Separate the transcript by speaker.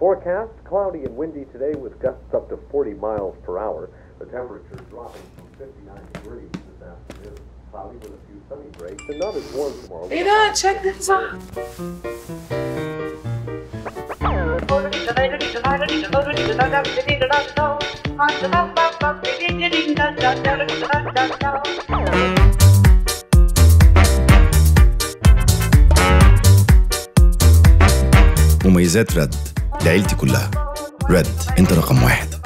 Speaker 1: Forecast cloudy and windy today with gusts up to 40 miles per hour. The temperature dropping from 59 degrees this afternoon. Cloudy with a few sunny breaks and not as warm tomorrow.
Speaker 2: ايه ده check this out
Speaker 3: مميزات رد لعيلتي كلها. رد انت رقم واحد.